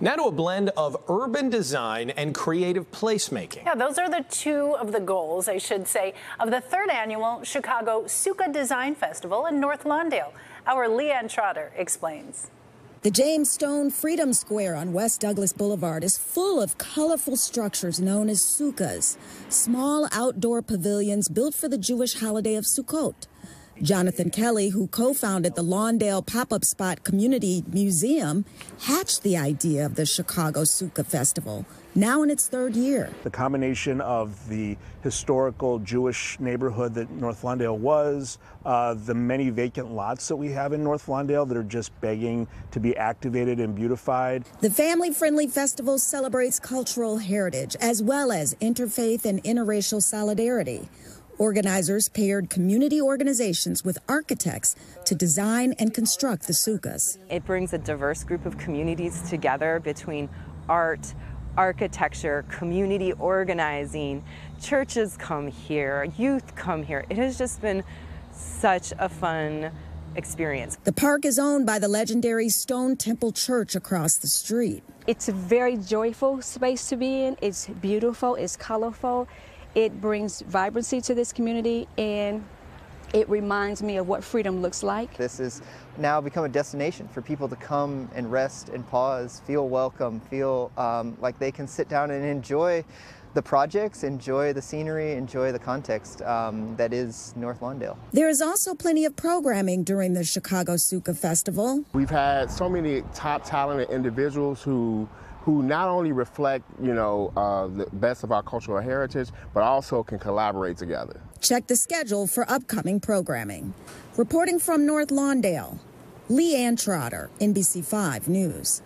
Now to a blend of urban design and creative placemaking. Yeah, those are the two of the goals, I should say, of the third annual Chicago Sukkah Design Festival in North Lawndale. Our LeeAnn Trotter explains. The James Stone Freedom Square on West Douglas Boulevard is full of colorful structures known as sukkahs, small outdoor pavilions built for the Jewish holiday of Sukkot. Jonathan Kelly, who co founded the Lawndale Pop Up Spot Community Museum, hatched the idea of the Chicago Sukkah Festival, now in its third year. The combination of the historical Jewish neighborhood that North Lawndale was, uh, the many vacant lots that we have in North Lawndale that are just begging to be activated and beautified. The family friendly festival celebrates cultural heritage as well as interfaith and interracial solidarity. Organizers paired community organizations with architects to design and construct the sukkahs. It brings a diverse group of communities together between art, architecture, community organizing. Churches come here, youth come here. It has just been such a fun experience. The park is owned by the legendary Stone Temple Church across the street. It's a very joyful space to be in. It's beautiful, it's colorful. It brings vibrancy to this community and it reminds me of what freedom looks like. This has now become a destination for people to come and rest and pause, feel welcome, feel um, like they can sit down and enjoy the projects, enjoy the scenery, enjoy the context um, that is North Lawndale. There is also plenty of programming during the Chicago Sukkah Festival. We've had so many top talented individuals who who not only reflect, you know, uh, the best of our cultural heritage, but also can collaborate together. Check the schedule for upcoming programming. Reporting from North Lawndale, LeeAnn Trotter, NBC5 News.